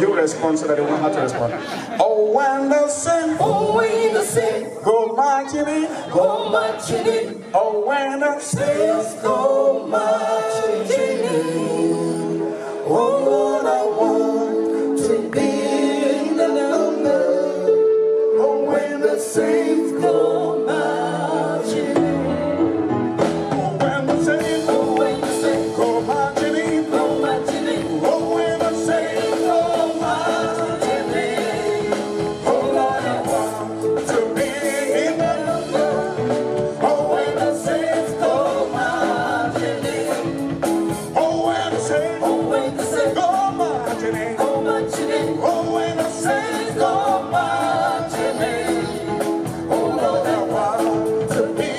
you respond so that they will know how to respond. Oh, when the sin, oh, when the sin, go marching in, go marching in. Oh, when the saints go marching in. Oh, Oh, when I say go Martini. Oh, Lord, I want to be.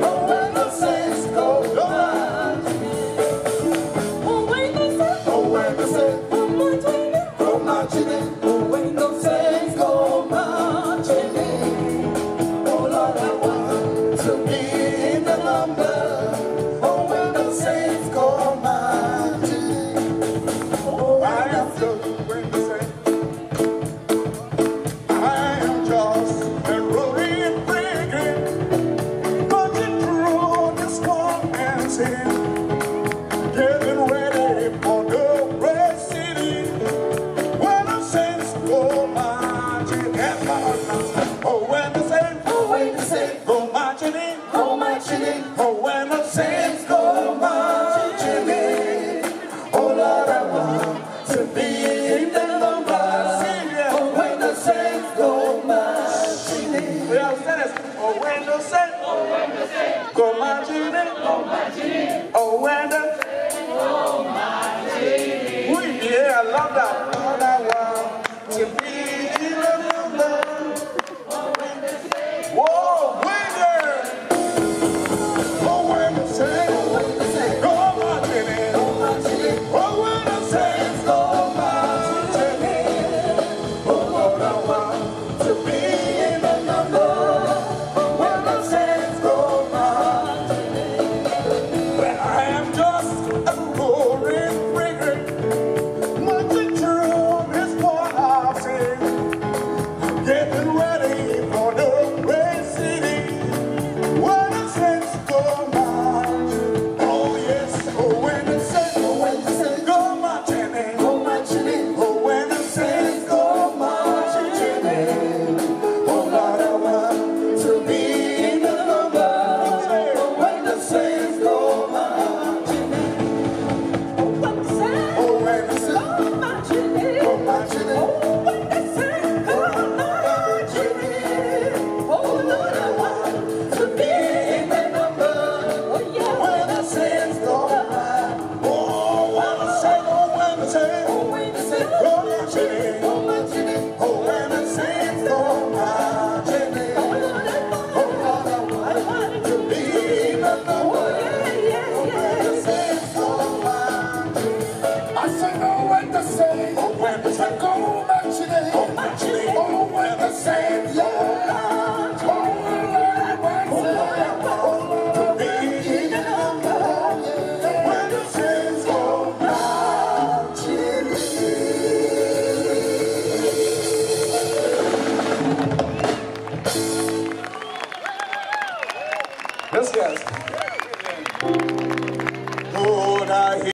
Oh, when I say go Martini. Oh, when oh, when Ceres, Owendo Sen, Oh, my Komajini. We hear I love that.